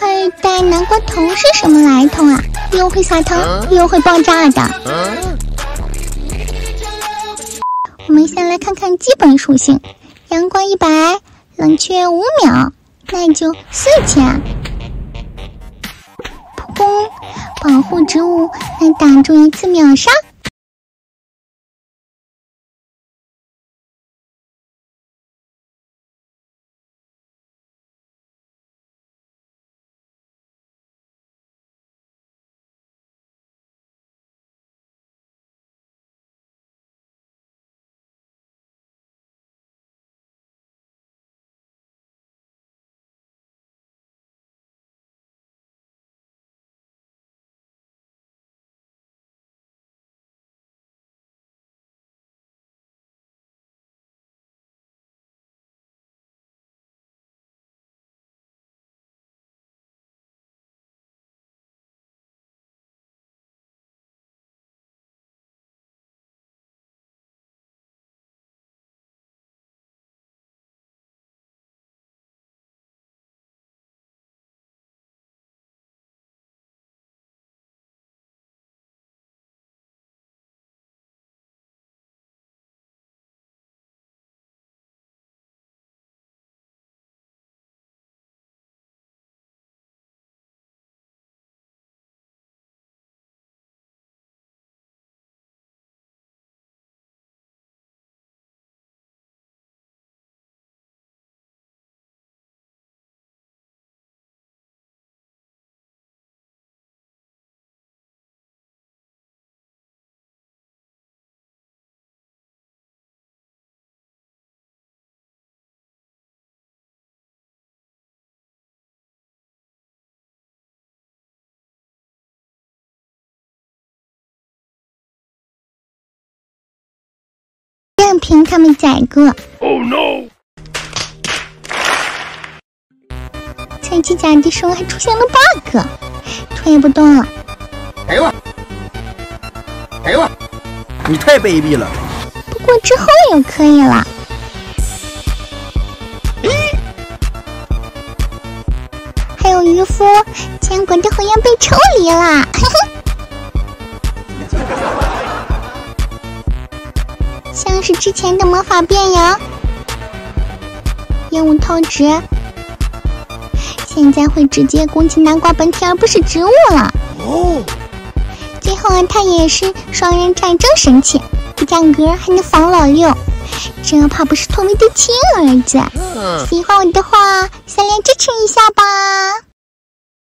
二代南瓜头是什么来头啊？又会撒糖又会爆炸的。我们先来看看基本属性：阳光一百，冷却五秒，那就四千。普攻，保护植物能挡住一次秒杀。凭他们宰割。Oh no！在机甲的时候还出现了 bug，推不动了。哎呦！哎呦！你太卑鄙了。不过之后又可以了。还有渔夫，坚果的火焰被抽离了。像是之前的魔法变羊，烟雾透支，现在会直接攻击南瓜本体，而不是植物了。哦，最后啊，它也是双人战争神器，不降格还能防老六，这怕不是托米的亲儿子。喜欢我的话，三连支持一下吧。